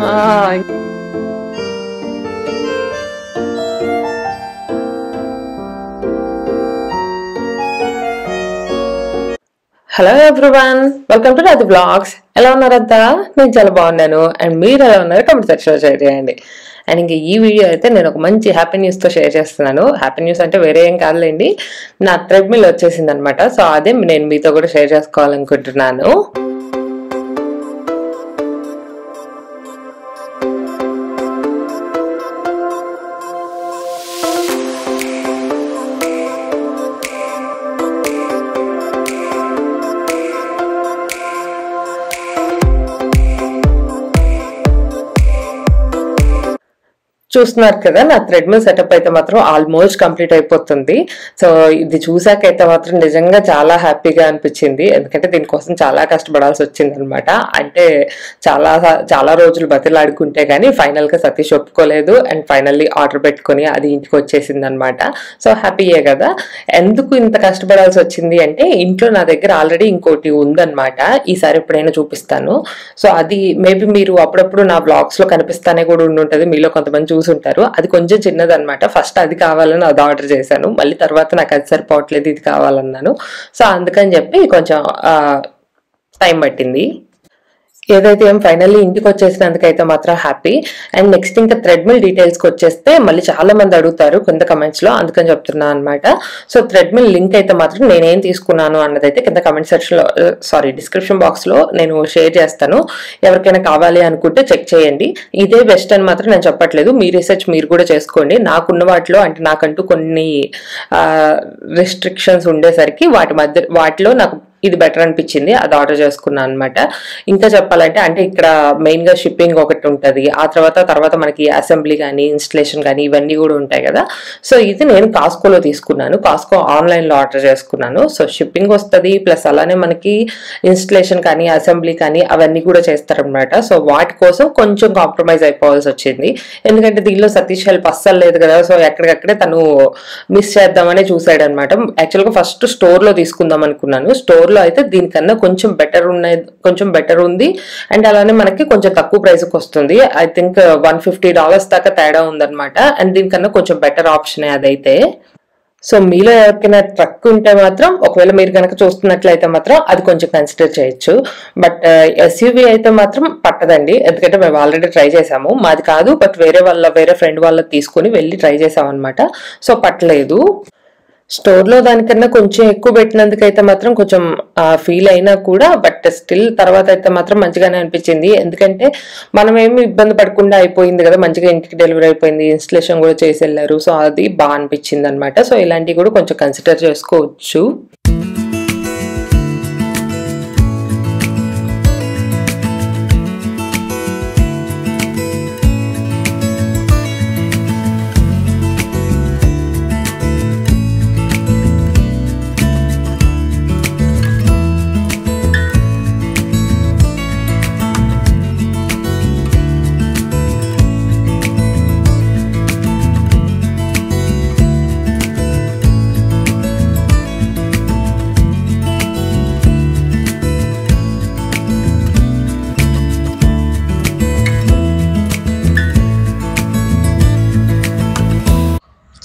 ఆ, hello everyone welcome to Radhi blogs ఎలా ఉన్నారంతా? నేను చాలా బాగున్నాను. అండ్ మీరు ఎలా ఉన్నారు? కమెంట్ సెక్షన్లో షేర్ చేయండి. అండ్ ఇంక ఈ వీడియో అయితే నేను ఒక మంచి హ్యాపీ న్యూస్తో షేర్ చేస్తున్నాను. హ్యాపీ న్యూస్ అంటే వేరే ఏం కాదులేండి. నా థ్రెడ్మిల్ వచ్చేసింది అనమాట సో అదే నేను మీతో కూడా షేర్ చేసుకోవాలనుకుంటున్నాను. చూస్తున్నారు కదా నా థ్రెడ్మిల్ సెటప్ అయితే మాత్రం ఆల్మోస్ట్ కంప్లీట్ అయిపోతుంది. సో ఇది చూసాకైతే మాత్రం నిజంగా చాలా హ్యాపీగా అనిపించింది. ఎందుకంటే దీనికోసం చాలా కష్టపడాల్సి వచ్చింది అనమాట అంటే చాలా చాలా రోజులు బతిలాడుకుంటే కానీ ఫైనల్గా సతీష్ ఒప్పుకోలేదు. అండ్ ఫైనల్లీ ఆర్డర్ పెట్టుకొని అది ఇంటికి వచ్చేసింది అనమాట సో హ్యాపీయే కదా. ఎందుకు ఇంత కష్టపడాల్సి వచ్చింది అంటే ఇంట్లో నా దగ్గర ఆల్రెడీ ఇంకోటి ఉందన్నమాట ఈసారి ఎప్పుడైనా చూపిస్తాను. సో అది మేబీ మీరు అప్పుడప్పుడు నా బ్లాగ్స్లో కనిపిస్తానే కూడా ఉండి ఉంటుంది మీలో కొంతమంది చూసుంటారు. అది కొంచెం చిన్నదనమాట ఫస్ట్ అది కావాలని అది ఆర్డర్ చేశాను. మళ్ళీ తర్వాత నాకు అది సరిపోవట్లేదు ఇది కావాలన్నాను. సో అందుకని చెప్పి కొంచెం టైం పట్టింది. ఏదైతే ఏం ఫైనల్లీ ఇంటికి వచ్చేసినందుకైతే మాత్రం హ్యాపీ అండ్ నెక్స్ట్ ఇంకా థ్రెడ్మిల్ డీటెయిల్స్కి వచ్చేస్తే మళ్ళీ చాలా మంది అడుగుతారు కింద కమెంట్స్లో. అందుకని చెప్తున్నాను అనమాట సో థ్రెడ్మిల్ లింక్ అయితే మాత్రం నేనేం తీసుకున్నాను అన్నదైతే కింద కమెంట్ సెక్షన్లో సారీ డిస్క్రిప్షన్ బాక్స్లో నేను షేర్ చేస్తాను. ఎవరికైనా కావాలి అనుకుంటే చెక్ చేయండి. ఇదే బెస్ట్ అని మాత్రం నేను చెప్పట్లేదు. మీ రీసెర్చ్ మీరు కూడా చేసుకోండి. నాకున్న వాటిలో అంటే నాకంటూ కొన్ని uh, రిస్ట్రిక్షన్స్ ఉండేసరికి వాటి మధ్య వాటిలో నాకు ఇది బెటర్ అనిపించింది అది ఆర్డర్ చేసుకున్నాను అనమాట ఇంకా చెప్పాలంటే అంటే ఇక్కడ మెయిన్గా షిప్పింగ్ ఒకటి ఉంటుంది. ఆ తర్వాత తర్వాత మనకి అసెంబ్లీ కానీ ఇన్స్టలేషన్ కానీ ఇవన్నీ కూడా ఉంటాయి కదా. సో ఇది నేను కాస్కోలో తీసుకున్నాను. కాస్కో ఆన్లైన్లో ఆర్డర్ చేసుకున్నాను. సో షిప్పింగ్ వస్తుంది ప్లస్ అలానే మనకి ఇన్స్టలేషన్ కానీ అసెంబ్లీ కానీ అవన్నీ కూడా చేస్తారనమాట సో వాటి కోసం కొంచెం కాంప్రమైజ్ అయిపోవాల్సి వచ్చింది. ఎందుకంటే దీనిలో సతీష్ హెల్ప్ అస్సలు లేదు కదా. సో ఎక్కడికక్కడే తను మిస్ చేద్దామని చూసాడనమాట యాక్చువల్గా ఫస్ట్ స్టోర్లో తీసుకుందాం అనుకున్నాను. స్టోర్ స్టోర్లో అయితే దీనికన్నా కొంచెం బెటర్ ఉన్నాయి కొంచెం బెటర్ ఉంది. అండ్ అలానే మనకి కొంచెం తక్కువ ప్రైస్కి వస్తుంది. I think one fifty dollars దాకా తేడా ఉందన్నమాట. అండ్ దీనికన్నా కొంచెం బెటర్ ఆప్షన్ అదైతే. సో మీలో ఎవరికైనా ట్రక్ ఉంటే మాత్రం ఒకవేళ మీరు కనుక చూస్తున్నట్లయితే మాత్రం అది కొంచెం కన్సిడర్ చేయొచ్చు. బట్ ఎస్యూవి uh, అయితే మాత్రం పట్టదండి. ఎందుకంటే మేము ఆల్రెడీ ట్రై చేసాము. మాది కాదు బట్ వేరే వాళ్ళ వేరే ఫ్రెండ్ వాళ్ళకి తీసుకుని వెళ్ళి ట్రై చేసాం అనమాట సో పట్టలేదు. స్టోర్లో దానికన్నా కొంచెం ఎక్కువ పెట్టినందుకైతే మాత్రం కొంచెం ఫీల్ అయినా కూడా బట్ స్టిల్ తర్వాత అయితే మాత్రం మంచిగానే అనిపించింది. ఎందుకంటే మనం ఏమి ఇబ్బంది పడకుండా అయిపోయింది కదా మంచిగా ఇంటికి డెలివరీ అయిపోయింది ఇన్స్టలేషన్ కూడా చేసి వెళ్ళారు. సో అది బాగా అనిపించింది అనమాట సో ఇలాంటివి కూడా కొంచెం కన్సిడర్ చేసుకోవచ్చు.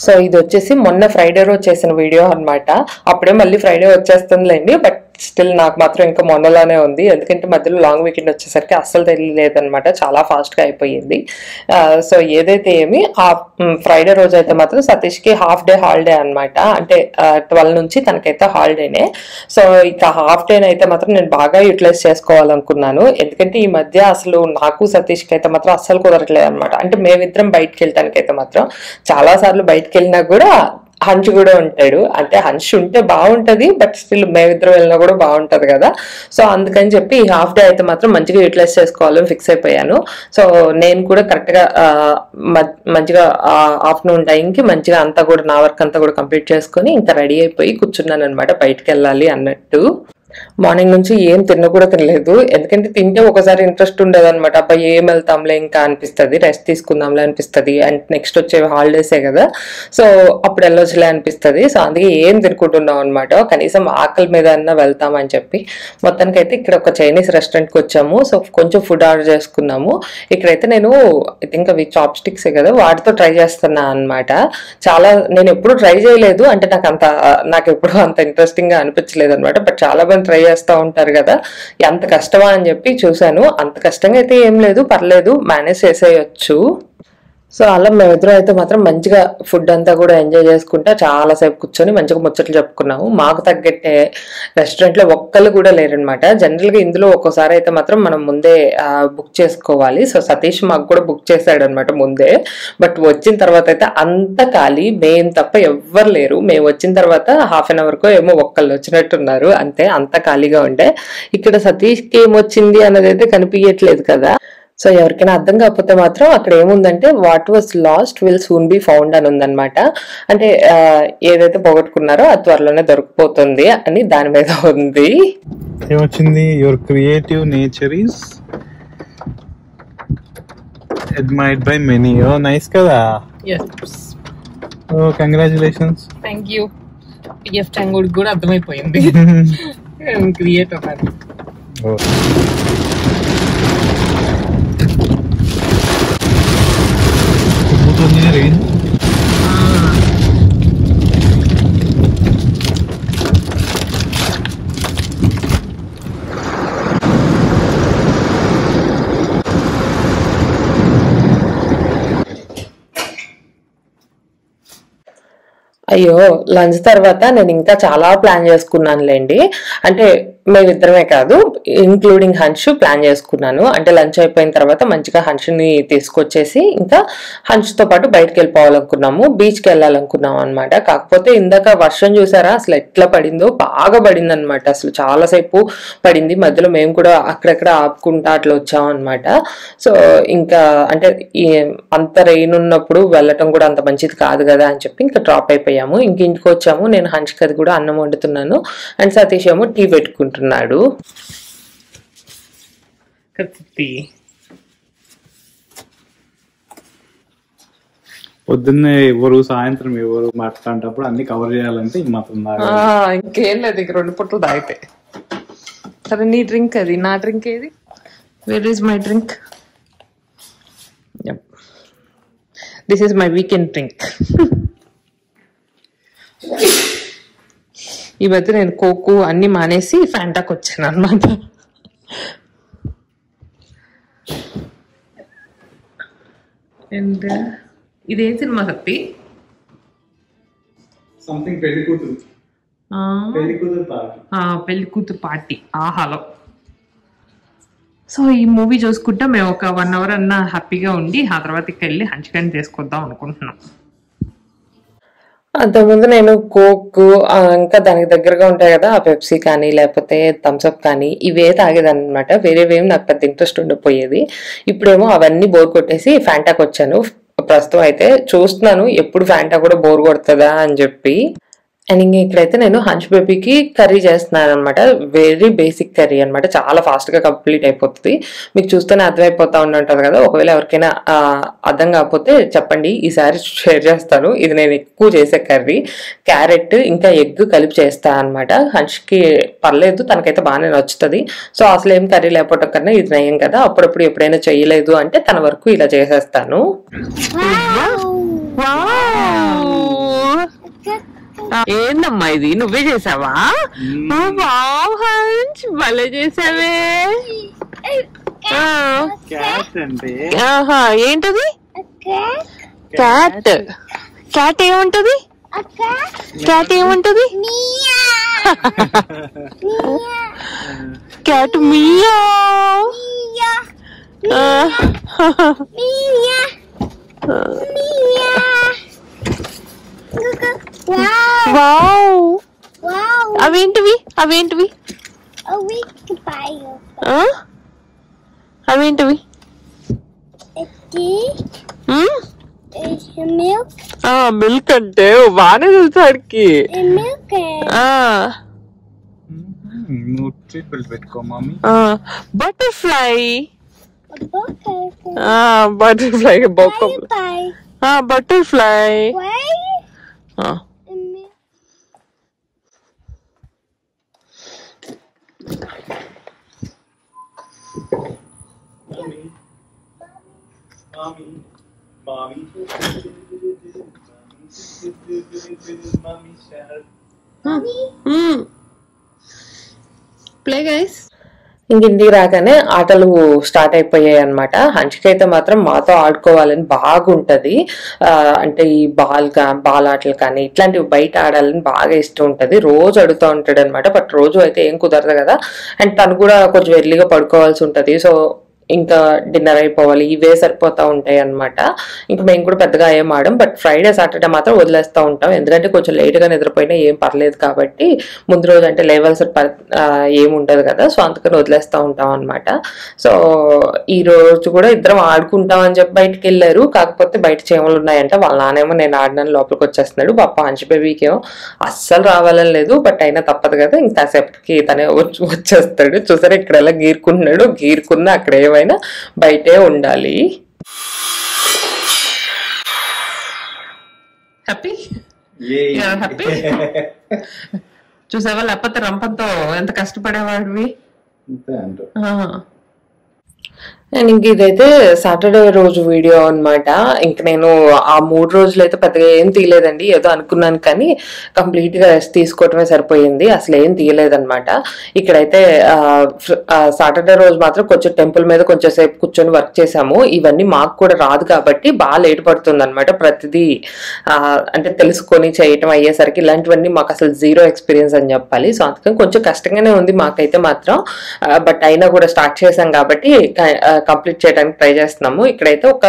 సో ఇది వచ్చేసి మొన్న ఫ్రైడే రోజు చేసిన వీడియో అన్నమాట. అప్పుడే మళ్ళీ ఫ్రైడే వచ్చేస్తుందిలేండి. బట్ స్టిల్ నాకు మాత్రం ఇంకా మొన్నలానే ఉంది. ఎందుకంటే మధ్యలో లాంగ్ వీకెండ్ వచ్చేసరికి అస్సలు తెలియలేదనమాట చాలా ఫాస్ట్గా అయిపోయింది. సో ఏదైతే ఏమి ఆ ఫ్రైడే రోజు అయితే మాత్రం సతీష్కి హాఫ్ డే హాలిడే అనమాట అంటే ట్వెల్వ్ నుంచి తనకైతే హాలిడేనే సో ఇక హాఫ్ డే అయితే మాత్రం నేను బాగా యూటిలైజ్ చేసుకోవాలనుకున్నాను. ఎందుకంటే ఈ మధ్య అసలు నాకు సతీష్కి అయితే మాత్రం అస్సలు కుదరట్లేదు అనమాట అంటే మేమిద్దరం బయటకు వెళ్ళటానికి అయితే మాత్రం చాలా సార్లు బయటకు వెళ్ళినా కూడా హంచ్ కూడా ఉంటాడు. అంటే హంచ్ ఉంటే బాగుంటది బట్ స్టిల్ మేమిద్దరం వెళ్ళినా కూడా బాగుంటది కదా. సో అందుకని చెప్పి ఈ హాఫ్ డే అయితే మాత్రం మంచిగా యూటిలైజ్ చేసుకోవాలని ఫిక్స్ అయిపోయాను. సో నేను కూడా కరెక్ట్గా మ- మంచిగా ఆఫ్టర్నూన్ టైంకి మంచిగా అంతా కూడా నా వర్క్ అంతా కూడా కంప్లీట్ చేసుకొని ఇంకా రెడీ అయిపోయి కూర్చున్నాను అనమాట బయటకు వెళ్ళాలి అన్నట్టు. మార్నింగ్ నుంచి ఏం తిన్న కూడా తినలేదు. ఎందుకంటే తింటే ఒకసారి ఇంట్రెస్ట్ ఉండదు అనమాట అబ్బా ఏం వెళ్తాంలే ఇంకా అనిపిస్తుంది. రెస్ట్ తీసుకుందాంలే అనిపిస్తుంది. అండ్ నెక్స్ట్ వచ్చే హాలిడేసే కదా. సో అప్పుడు వెళ్ళొచ్చులే అనిపిస్తుంది. సో అందుకే ఏం తినుకుంటున్నాం అనమాట కనీసం ఆకలి మీద అన్నా వెళ్తామని చెప్పి. మొత్తానికి అయితే ఇక్కడ ఒక చైనీస్ రెస్టారెంట్కి వచ్చాము. సో కొంచెం ఫుడ్ ఆర్డర్ చేసుకున్నాము. ఇక్కడైతే నేను ఐ థింక్ అవి చాప్ స్టిక్స్ కదా వాటితో ట్రై చేస్తున్నా అనమాట చాలా నేను ఎప్పుడు ట్రై చేయలేదు. అంటే నాకు అంత నాకు ఎప్పుడు అంత ఇంట్రెస్టింగ్గా అనిపించలేదు అనమాట బట్ చాలా మంది ట్రై చేస్తూ ఉంటారు కదా. ఎంత కష్టమా అని చెప్పి చూశాను. అంత కష్టంగా అయితే ఏం లేదు. పర్లేదు. మేనేజ్ చేసేయచ్చు. సో అలా మేమిద్దరం అయితే మాత్రం మంచిగా ఫుడ్ అంతా కూడా ఎంజాయ్ చేసుకుంటా చాలాసేపు కూర్చొని మంచిగా ముచ్చట్లు చెప్పుకున్నాము. మాకు తగ్గట్టే రెస్టారెంట్లో ఒక్కళ్ళు కూడా లేరనమాట జనరల్గా ఇందులో ఒక్కోసారి అయితే మాత్రం మనం ముందే బుక్ చేసుకోవాలి. సో సతీష్ మాకు కూడా బుక్ చేశాడు అనమాట ముందే. బట్ వచ్చిన తర్వాత అయితే అంత ఖాళీ మేము తప్ప ఎవ్వరు లేరు. మేము వచ్చిన తర్వాత హాఫ్ అన్ అవర్కో ఏమో ఒక్కళ్ళు వచ్చినట్టున్నారు. అంతే అంత ఖాళీగా ఉండే. ఇక్కడ సతీష్కి ఏమొచ్చింది అన్నది అయితే కనిపించట్లేదు కదా. సో ఎవరికైనా అర్థం కాకపోతే మాత్రం అక్కడ ఏముందంటే what was lost will soon be found అని ఉందన్నమాట. అంటే ఏదైతే పోగొట్టుకున్నారో అది త్వరలోనే దొరికిపోతుంది అని దాని మీద ఉంది. ఏమొచ్చింది? Your creative nature is admired by many oh nice కదా. Oh congratulations thank you PF టంగుడు కూడా అర్థమైపోయింది. క్రియేట్ అన్నది రెయిన్ అయ్యో లంచ్ తర్వాత నేను ఇంకా చాలా ప్లాన్ చేసుకున్నానులేండి. అంటే మేమిద్దరమే కాదు ఇంక్లూడింగ్ హన్ష్ ప్లాన్ చేసుకున్నాను. అంటే లంచ్ అయిపోయిన తర్వాత మంచిగా హన్ష్ని తీసుకొచ్చేసి ఇంకా హన్ష్తో పాటు బయటకు వెళ్ళిపోవాలనుకున్నాము. బీచ్కి వెళ్ళాలనుకున్నాం అనమాట కాకపోతే ఇందాక వర్షం చూసారా? అసలు ఎట్లా పడిందో? బాగా పడింది అనమాట అసలు చాలాసేపు పడింది. మధ్యలో మేము కూడా అక్కడక్కడ ఆపుకుంటా అట్లా వచ్చాం అనమాట సో ఇంకా అంటే అంత రెయిన్ ఉన్నప్పుడు వెళ్ళటం కూడా అంత మంచిది కాదు కదా అని చెప్పి ఇంకా డ్రాప్ అయిపోయాము. ఇంక ఇంటికి వచ్చాము. నేను హన్ష్కి అది కూడా అన్నం వండుతున్నాను. అండ్ సతీష్ ఏమో టీ కత్తి. పొద్దున్నే ఎవరు సాయంత్రం ఎవరు మాట్లాడేటప్పుడు అన్ని కవర్ చేయాలంటే మాత్రం. ఇంకేం లేదు ఇక రెండు పుట్లు తాగితే. సరే నీ డ్రింక్ అది. నా డ్రింక్ ఏది? Where is my drink this is my weekend drink ఈ మధ్య నేను కోకు అన్ని మానేసి ఫ్యాంటాకి వచ్చాను అనమాట అండ్ ఇదేం సినిమా కత్తి సంథింగ్ పెళ్ళి కూతురు. పెళ్ళి కూతురు పార్టీ. ఆ, పెళ్ళి కూతురు పార్టీ. ఆహాలో సో ఈ మూవీ చూసుకుంటే మేము ఒక వన్ అవర్ అన్న హ్యాపీగా ఉండి ఆ తర్వాత ఇక్కడ వెళ్ళి హంచుకని తీసుకొద్దాం అనుకుంటున్నాం. అంతకుముందు నేను కోక్ ఇంకా దానికి దగ్గరగా ఉంటాయి కదా ఆ పెప్సీ కానీ లేకపోతే థమ్స్అప్ కానీ ఇవే తాగేదాన్ని అనమాట వేరేవేం నాకు పెద్ద ఇంట్రెస్ట్ ఉండిపోయేది. ఇప్పుడేమో అవన్నీ బోర్ కొట్టేసి ఫ్యాంటాకి వచ్చాను ప్రస్తుతం అయితే చూస్తున్నాను ఎప్పుడు ఫ్యాంటా కూడా బోర్ కొడుతుందా అని చెప్పి. అండ్ ఇంక ఇక్కడైతే నేను హంచ్ బేబీకి కర్రీ చేస్తున్నాను అనమాట వెరీ బేసిక్ కర్రీ అనమాట చాలా ఫాస్ట్గా కంప్లీట్ అయిపోతుంది. మీకు చూస్తేనే అర్థమైపోతా ఉంటుంటది కదా. ఒకవేళ ఎవరికైనా అర్థం కాకపోతే చెప్పండి. ఈసారి షేర్ చేస్తాను. ఇది నేను ఎక్కువ చేసే కర్రీ. క్యారెట్ ఇంకా ఎగ్ కలిపి చేస్తాను అనమాట హంచ్కి పర్లేదు. తనకైతే బాగానే నచ్చుతుంది. సో అసలు ఏం కర్రీ లేకపోవటం కన్నా ఇది నయం కదా. అప్పుడప్పుడు ఎప్పుడైనా చేయలేదు అంటే తన వరకు ఇలా చేసేస్తాను. ఏందమ్మా ఇది? నువ్వే చేసావా? వావ్ హంచ్ భలే చేసావే. ఆ, క్యాట్ అంటే ఆహా ఏంటది? క్యాట్. క్యాట్ ఏముంటది? క్యాట్ ఏముంటది? క్యాట్ మియా. వావ్ అవేంటివి అవేంటివి ఆ? అవేంటివి ఉమ్? milk ఆ మిల్క్ అంటే బాగానే తెలుసు ఆడికి and milk and ఆ నువ్వు సీట్ బెల్ట్ పెట్టుకో మమ్మీ బటర్ఫ్లై Okay. బటర్ఫ్లై బొక్క Bye. Butterfly Hmm. Hmm. Play guys ఇంక ఇంటికి రాగానే ఆటలు స్టార్ట్ అయిపోయాయి అనమాట హంచికైతే మాత్రం మాతో ఆడుకోవాలని బాగుంటది. అంటే ఈ బాల్ కా బాల్ ఆటలు కానీ ఇట్లాంటివి బయట ఆడాలని బాగా ఇష్టం ఉంటుంది. రోజు అడుగుతూ ఉంటాడు అనమాట బట్ రోజు అయితే ఏం కుదరదు కదా. అండ్ తను కూడా కొంచెం ఎర్లీగా పడుకోవాల్సి ఉంటుంది. సో ఇంకా డిన్నర్ అయిపోవాలి ఇవే సరిపోతా ఉంటాయి అన్నమాట. ఇంకా మేము కూడా పెద్దగా ఏం ఆడం బట్ ఫ్రైడే సాటర్డే మాత్రం వదిలేస్తూ ఉంటాం. ఎందుకంటే కొంచెం లేట్గా నిద్రపోయినా ఏం పర్లేదు కాబట్టి ముందు రోజు అంటే లెవెల్స్ ఏం కదా సో అందుకని వదిలేస్తూ ఉంటాం అనమాట సో ఈ రోజు కూడా ఇద్దరం ఆడుకుంటాం అని చెప్పి బయటకు వెళ్ళారు. కాకపోతే బయట చేమలు ఉన్నాయంటే వాళ్ళ నానేమో నేను ఆడినాను లోపలికి వచ్చేస్తున్నాడు. పాప హంచి బేబీకి ఏమో అస్సలు రావాలని లేదు బట్ అయినా తప్పదు కదా ఇంకా తనే వచ్చి- వచ్చేస్తాడు. చూసారా ఇక్కడ ఎలా గీరుకుంటున్నాడు గీరుకున్న అక్కడ ఏమైనా బయటే ఉండాలి. హ్యాపీ హ్యాపీ చూసావా? లేకపోతే రంపంతో ఎంత కష్టపడేవాడివి? అంతే అంటూ అండ్ ఇంక ఇదైతే సాటర్డే రోజు వీడియో అన్నమాట. ఇంక నేను ఆ మూడు రోజులు అయితే పెద్దగా ఏం తీయలేదండి. ఏదో అనుకున్నాను కానీ కంప్లీట్గా రెస్ట్ తీసుకోవటమే సరిపోయింది. అసలు ఏం తీయలేదనమాట ఇక్కడైతే సాటర్డే రోజు మాత్రం కొంచెం టెంపుల్ మీద కొంచెం సేపు కూర్చొని వర్క్ చేసాము ఇవన్నీ మాకు కూడా రాదు కాబట్టి బాగా లేట్ పడుతుంది అనమాట ప్రతిదీ అంటే తెలుసుకొని చేయటం అయ్యేసరికి ఇలాంటివన్నీ మాకు అసలు జీరో ఎక్స్పీరియన్స్ అని చెప్పాలి. సో అందుకని కొంచెం కష్టంగానే ఉంది మాకైతే మాత్రం. బట్ అయినా కూడా స్టార్ట్ చేసాం కాబట్టి కంప్లీట్ చేయడానికి ట్రై చేస్తున్నాము. ఇక్కడైతే ఒక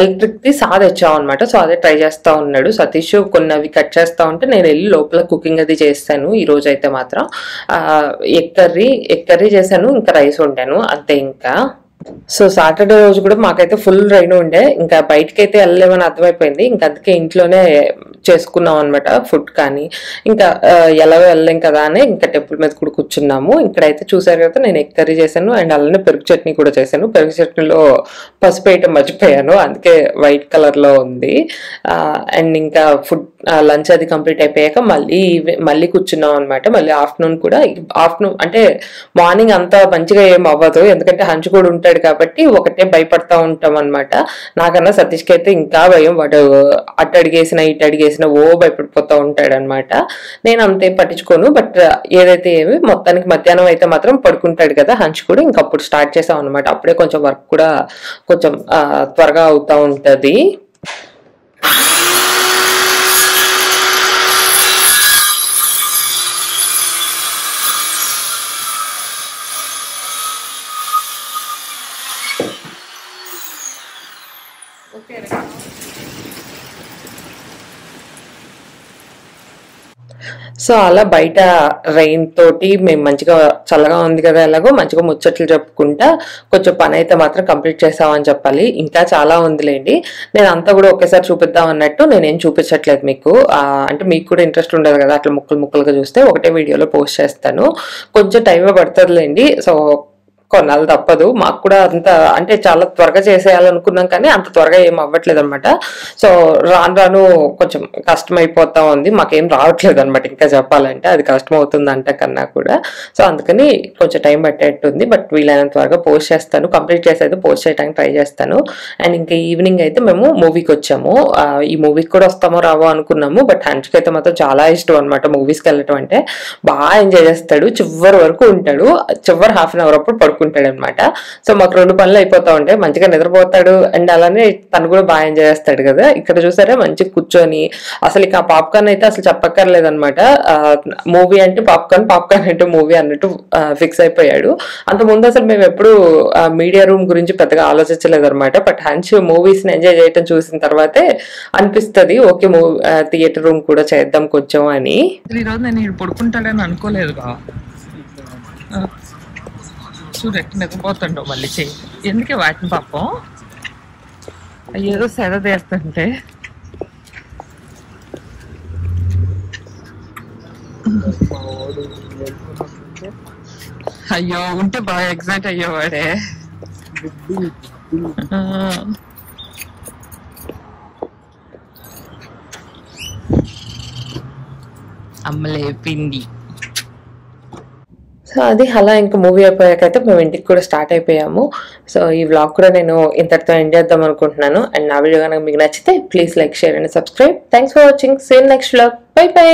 ఎలక్ట్రిక్ ది సాధ తెచ్చాం అనమాట సో అదే ట్రై చేస్తా ఉన్నాడు. సతీష్ కొన్ని అవి కట్ చేస్తా ఉంటే నేను వెళ్ళి లోపల కుకింగ్ అది చేస్తాను ఈ రోజు అయితే మాత్రం ఎగ్ కర్రీ ఎగ్ కర్రీ చేశాను ఇంకా రైస్ వండాను. అంతే ఇంకా. సో సాటర్డే రోజు కూడా మాకైతే ఫుల్ రైన్ ఉండే. ఇంకా బయటకి అయితే వెళ్ళలేమని అర్థమైపోయింది. ఇంకా అందుకే ఇంట్లోనే చేసుకున్నాం అనమాట ఫుడ్ కానీ. ఇంకా ఎలాగో వెళ్ళలేం కదా అని ఇంకా టెంపుల్ మీద కూడా కూర్చున్నాము. ఇక్కడైతే చూసారు కదా నేను ఎగ్ కర్రీ చేశాను అండ్ అలానే పెరుగు చట్నీ కూడా చేశాను. పెరుగు చట్నీలో పసుపు వేయటం మర్చిపోయాను. అందుకే వైట్ కలర్లో ఉంది. అండ్ ఇంకా ఫుడ్ లంచ్ అది కంప్లీట్ అయిపోయాక మళ్ళీ మళ్ళీ కూర్చున్నాం అనమాట మళ్ళీ ఆఫ్టర్నూన్ కూడా ఆఫ్టర్నూన్ అంటే మార్నింగ్ అంత మంచిగా ఏం అవ్వదు. ఎందుకంటే హంచు కూడా ఉంటాడు కాబట్టి ఒకటే భయపడతా ఉంటాం అనమాట నాకన్నా సతీష్కి అయితే ఇంకా భయం. వాడు అటు అడిగేసిన ఇటు అడిగేసిన ఓ భయపడిపోతూ ఉంటాడు అనమాట నేను అంతే పట్టించుకోను. బట్ ఏదైతే ఏమి మొత్తానికి మధ్యాహ్నం అయితే మాత్రం పడుకుంటాడు కదా హంచ్ కూడా. ఇంకా అప్పుడు స్టార్ట్ చేసాం అనమాట అప్పుడే కొంచెం వర్క్ కూడా కొంచెం త్వరగా అవుతా ఉంటుంది. సో అలా బయట రెయిన్ తోటి మేము మంచిగా చల్లగా ఉంది కదా ఎలాగో మంచిగా ముచ్చట్లు చెప్పుకుంటా కొంచెం పని అయితే మాత్రం కంప్లీట్ చేసామని చెప్పాలి. ఇంకా చాలా ఉందిలేండి. నేను అంతా కూడా ఒకేసారి చూపిద్దాం అన్నట్టు నేనేం చూపించట్లేదు మీకు. అంటే మీకు కూడా ఇంట్రెస్ట్ ఉండదు కదా అట్లా ముక్కలు ముక్కలుగా చూస్తే. ఒకటే వీడియోలో పోస్ట్ చేస్తాను. కొంచెం టైమే పడుతుందిలేండి. సో కొనాలి తప్పదు. మాకు కూడా అంత అంటే చాలా త్వరగా చేసేయాలనుకున్నాం కానీ అంత త్వరగా ఏం అవ్వట్లేదు అనమాట సో రాను రాను కొంచెం కష్టం అయిపోతా ఉంది. మాకేం రావట్లేదు అనమాట ఇంకా చెప్పాలంటే. అది కష్టం అవుతుంది అంట కన్నా కూడా. సో అందుకని కొంచెం టైం పట్టేట్టుంది బట్ వీలైనంత త్వరగా పోస్ట్ చేస్తాను. కంప్లీట్ చేసి అయితే పోస్ట్ చేయడానికి ట్రై చేస్తాను. అండ్ ఇంకా ఈవినింగ్ అయితే మేము మూవీకి వచ్చాము. ఈ మూవీకి కూడా వస్తామో రావో అనుకున్నాము. బట్ హన్స్కి అయితే మాత్రం చాలా ఇష్టం అనమాట మూవీస్కి వెళ్ళటం అంటే. బాగా ఎంజాయ్ చేస్తాడు. చివరి వరకు ఉంటాడు. చివరి హాఫ్ అన్ అవర్ అప్పుడు పడుకుంటాడు. అనమాట సో మాకు రెండు పనులు అయిపోతా ఉంటాయి. మంచిగా నిద్రపోతాడు అండ్ అలానే తను కూడా బాగా ఎంజాయ్ చేస్తాడు కదా. ఇక్కడ చూసారా? మంచిగా కూర్చొని అసలు ఇక పాప్కార్న్ అయితే అసలు చెప్పక్కర్లేదు అనమాట మూవీ అంటే పాప్కార్న్ పాప్కార్న్ అంటే మూవీ అన్నట్టు ఫిక్స్ అయిపోయాడు. అంతకుముందు ముందు అసలు మేము ఎప్పుడు మీడియా రూమ్ గురించి పెద్దగా ఆలోచించలేదు అనమాట బట్ హంచ్ మూవీస్ని ఎంజాయ్ చేయటం చూసిన తర్వాతే అనిపిస్తది. ఓకే మూవీ థియేటర్ రూమ్ కూడా చేద్దాం కొంచెం అని. ఈరోజు నేను పడుకుంటాడని అనుకోలేదు బా చూడట్టు నిద్రపోతుండవు మళ్ళీ చెయ్యి. ఎందుకే వాటిని పాపం? అయ్యేదో సెద తీస్తుంటే. అయ్యో ఉంటే బాగా ఎగ్జైట్ అయ్యేవాడే. అమ్మలే పిండి సో అది అలా ఇంకా మూవీ అయిపోయాకైతే మేము ఇంటికి కూడా స్టార్ట్ అయిపోయాము. సో ఈ వ్లాగ్ కూడా నేను ఇంతటితో ఎండ్ చేద్దాం అనుకుంటున్నాను. అండ్ నా వీడియో కనుక మీకు నచ్చితే please like share and subscribe thanks for watching same next vlog bye bye